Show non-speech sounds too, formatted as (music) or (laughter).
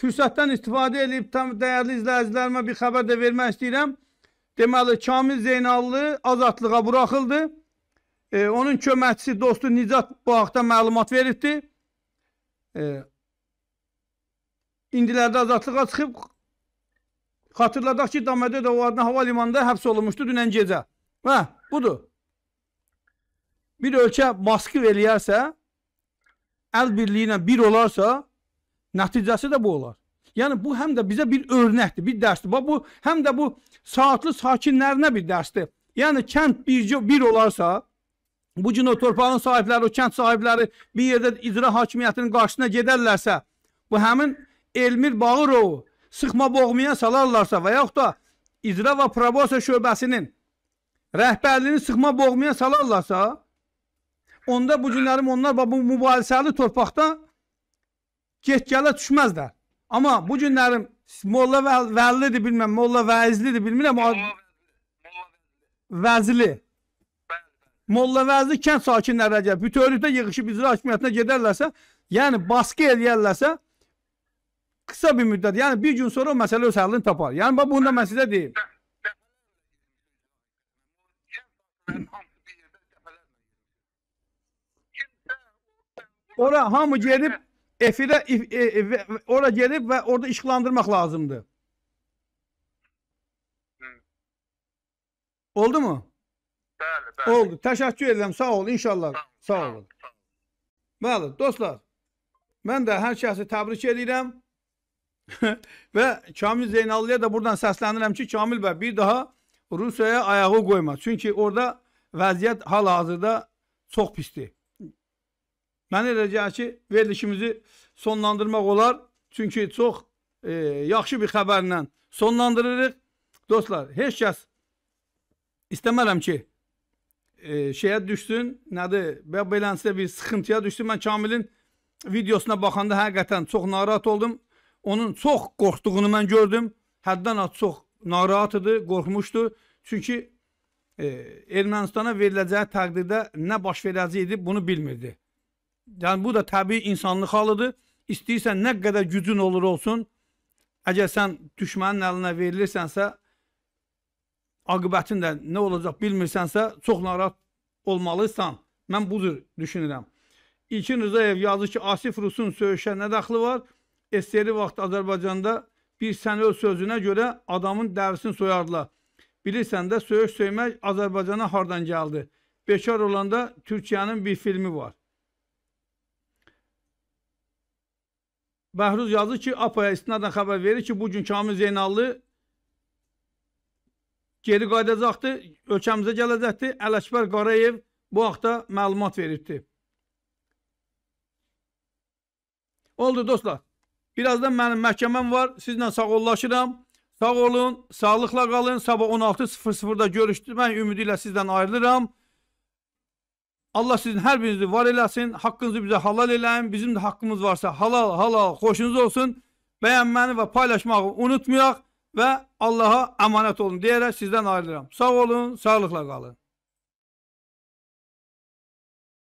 fürsətdən istifadə edib tam dəyərli izləyicilərimə bir xəbər də vermək istəyirəm. Deməli, Kamil Zeynallı azadlığa buraxıldı. E, onun köməkçisi, dostu Nicat bu haqda məlumat veribdi. E, indilərdə azadlığa çıxıb xatırladaq ki, Damədə də o adına hava limanında həbs olunmuşdu dünən gecə. Hə, budur. Bir ölkə baskı eləyərsə, əl birliyi ilə bir olarsa, nəticəsi də bu olar. Yəni bu həm də bizə bir örnəkdir, bir dərsdir. Bax bu həm də bu saatlı sakinlərinə bir dərsdir. Yəni kənd bircə bir olarsa, bu gün o torpağın sahibləri, o kənd sahibləri bir yerdə icra hakimiyyətinin qarşısına gedərlərsə, bu həmin Elmir Bağırovu sıxma boğmaya salarlarsa və yaxud da icra və probasiya şöbəsinin rəhbərliyini sıxma boğmaya salarlarsa, onda bu günlərim onlar bu mübahisəli torpaqda get-gələ düşməzlər. Amma bu günlərim Molla və Vəllidir bilməm, Molla Vəzlidir bilmirəm. Vəzli. Molla Vəzli kənd sakinləri əgər bütövlükdə yığışıb icra hakimiyyətinə gedərlərsə, yəni baskı eləyərlərsə, qısa bir müddət, yəni bir gün sonra o məsələ öz həllini tapar. Yəni bax bunu da mən sizə deyim. Ora hamı gedib efirə e, e, ora gedib və orada işıqlandırmaq lazımdır. Oldu mu? Bəli, bəli. Oldu. Təşəkkür edirəm. Sağ ol inşallah. Sağ olun. Bəli, dostlar. Mən də hər kəsi təbrik edirəm. (laughs) və Kamil Zeynallıya da buradan səslənirəm ki, Kamil bəy bir daha Rusiyaya ayağı qoyma. Çünki orada vəziyyət hal-hazırda çox pisdir. Mənə elə gəlir ki, verilişimizi sonlandırmaq olar. Çünki çox e, yaxşı bir xəbərlə sonlandırırıq. Dostlar, heç kəs istəmərəm ki, e, şeyə düşsün, nədir, və beləncə bir sıxıntıya düşsün. Mən Kamilin videosuna baxanda həqiqətən çox narahat oldum. Onun çox qorxduğunu mən gördüm. Həddən az çox narahat idi, qorxmuşdu. Çünki e, Ermənistana veriləcəyi təqdirdə nə baş verəcəyidi bunu bilmirdi. Yəni bu da təbii insanlıq halıdır. İstəyirsən nə qədər gücün olur olsun, əgər sən düşmənin əlinə verilirsənsə, aqibətin də nə olacaq bilmirsənsə, çox narahat olmalısan. Mən budur düşünürəm. İlkin Rızayev yazır ki, Asif Rusun söyüşə nə daxlı var? SSR vaxt Azərbaycanda bir sən öz sözünə görə adamın dərisini soyardılar. Bilirsən də söyüş söymək Azərbaycana hardan gəldi? Bekar olanda Türkiyənin bir filmi var. Bəhruz yazır ki, APA-ya istinadən xəbər verir ki, bugün Kamil Zeynallı geri qayıdacaqdır, ölkəmizə gələcəkdir. Ələkbər Qarayev bu haqda məlumat veribdir. Oldu dostlar. Birazdan mənim məhkəməm var. Sizlə sağollaşıram. Sağ olun, sağlıqla qalın. Sabah 16.00-da görüşdürmək ümidi ilə sizdən ayrılıram. Allah sizin hər birinizi var eləsin. Haqqınızı bizə halal eləyin. Bizim də haqqımız varsa halal, halal, xoşunuz olsun. Bəyənməni və paylaşmağı unutmayaq və Allaha əmanət olun deyərək sizdən ayrılıram. Sağ olun, sağlıqla qalın.